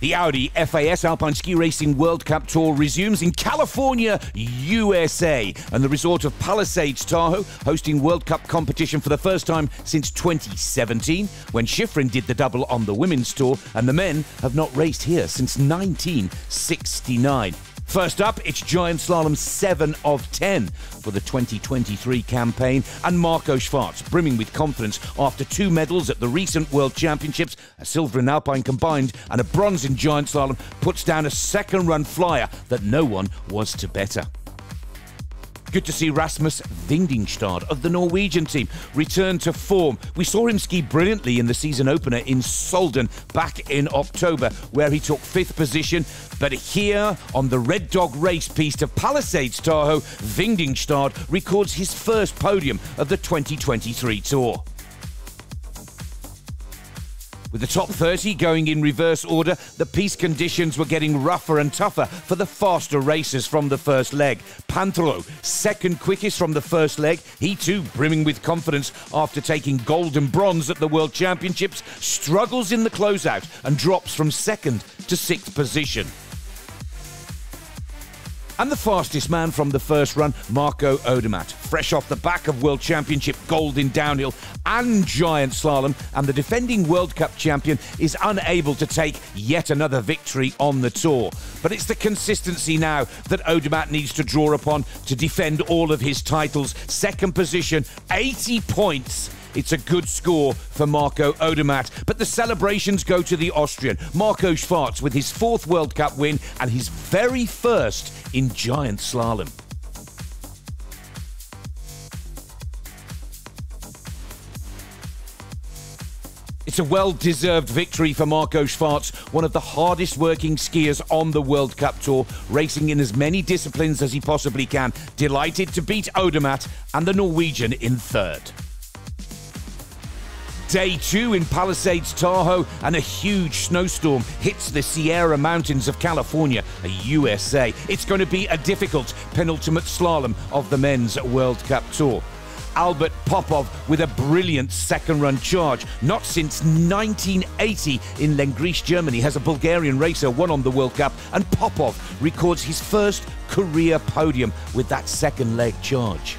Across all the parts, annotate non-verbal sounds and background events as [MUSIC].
The Audi FIS Alpine Ski Racing World Cup Tour resumes in California, USA, and the resort of Palisades Tahoe, hosting World Cup competition for the first time since 2017, when Shiffrin did the double on the women's tour, and the men have not raced here since 1969. First up, it's Giant Slalom 7 of 10 for the 2023 campaign, and Marco Schwarz, brimming with confidence after two medals at the recent World Championships, a silver in Alpine combined and a bronze in Giant Slalom, puts down a second run flyer that no one was to better. Good to see Rasmus Windingstad of the Norwegian team return to form. We saw him ski brilliantly in the season opener in Solden back in October, where he took fifth position. But here on the Red Dog race piste of Palisades Tahoe, Windingstad records his first podium of the 2023 Tour. With the top 30 going in reverse order, the piste conditions were getting rougher and tougher for the faster racers from the first leg. Pinturault, second quickest from the first leg, he too brimming with confidence after taking gold and bronze at the World Championships, struggles in the closeout and drops from second to sixth position. And the fastest man from the first run, Marco Odermatt, fresh off the back of World Championship gold in downhill and giant slalom, and the defending World Cup champion is unable to take yet another victory on the tour. But it's the consistency now that Odermatt needs to draw upon to defend all of his titles. Second position, 80 points it's a good score for Marco Odermatt. But the celebrations go to the Austrian, Marco Schwarz, with his fourth World Cup win and his very first in giant slalom. It's a well deserved victory for Marco Schwarz, one of the hardest working skiers on the World Cup Tour, racing in as many disciplines as he possibly can. Delighted to beat Odermatt and the Norwegian in third. Day two in Palisades, Tahoe, and a huge snowstorm hits the Sierra Mountains of California, USA. It's going to be a difficult penultimate slalom of the men's World Cup Tour. Albert Popov with a brilliant second run charge. Not since 1980 in Lenggries, Germany, has a Bulgarian racer won on the World Cup, and Popov records his first career podium with that second leg charge.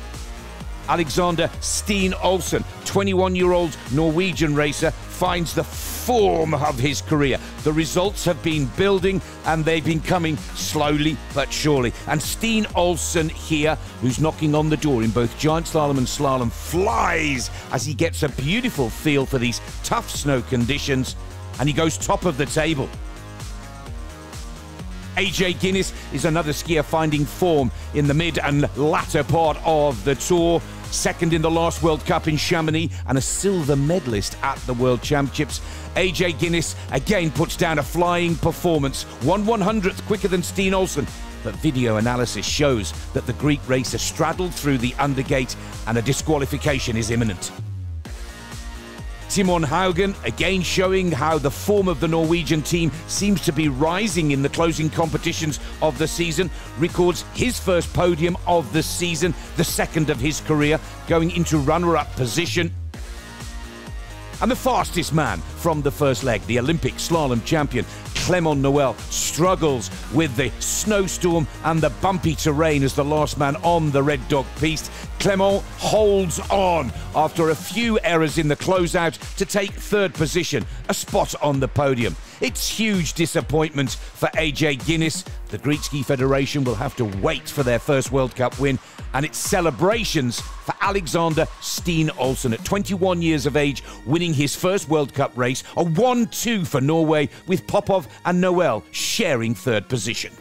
Alexander Steen Olsen, 21 year old Norwegian racer, finds the form of his career. The results have been building and they've been coming slowly but surely. And Steen Olsen here, who's knocking on the door in both giant slalom and slalom, flies as he gets a beautiful feel for these tough snow conditions and he goes top of the table. AJ Ginnis is another skier finding form in the mid and latter part of the tour second in the last World Cup in Chamonix, and a silver medalist at the World Championships. AJ Ginnis again puts down a flying performance, one one hundredth quicker than Steen Olsen. But video analysis shows that the Greek racer straddled through the undergate and a disqualification is imminent. Timon Haugan again showing how the form of the Norwegian team seems to be rising in the closing competitions of the season. Records his first podium of the season, the second of his career, going into runner up position and the fastest man from the first leg, the Olympic slalom champion, Clement Noel, struggles with the snowstorm and the bumpy terrain as the last man on the Red Dog piste. Clement holds on after a few errors in the closeout to take third position, a spot on the podium. It's huge disappointment for AJ Ginnis. The Greek Ski Federation will have to wait for their first World Cup win, and it's celebrations for Alexander Steen Olsen at 21 years of age, winning his first World Cup race, a 1 2 for Norway, with Popov and Noel sharing third position.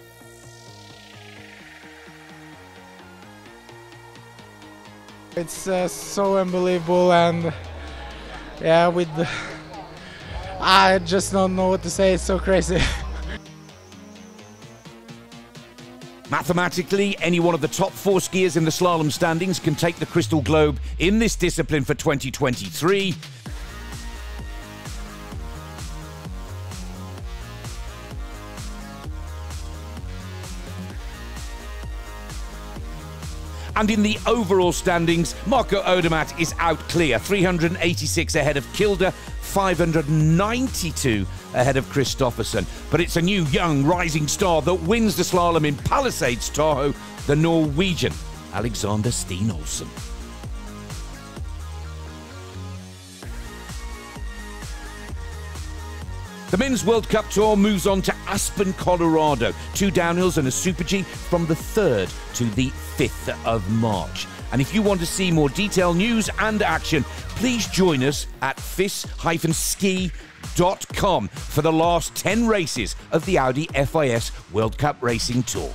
It's uh, so unbelievable, and yeah, with the I just don't know what to say. It's so crazy. [LAUGHS] Mathematically, any one of the top four skiers in the slalom standings can take the Crystal Globe in this discipline for 2023. And in the overall standings, Marco Odermatt is out clear, 386 ahead of Kilde, 592 ahead of Kristoffersen. But it's a new, young, rising star that wins the slalom in Palisades Tahoe, the Norwegian Alexander Steen Olsen. The Men's World Cup Tour moves on to Aspen, Colorado. Two downhills and a Super G from the 3rd to the 5th of March. And if you want to see more detailed news and action, please join us at FIS-ski.com for the last 10 races of the Audi FIS World Cup Racing Tour.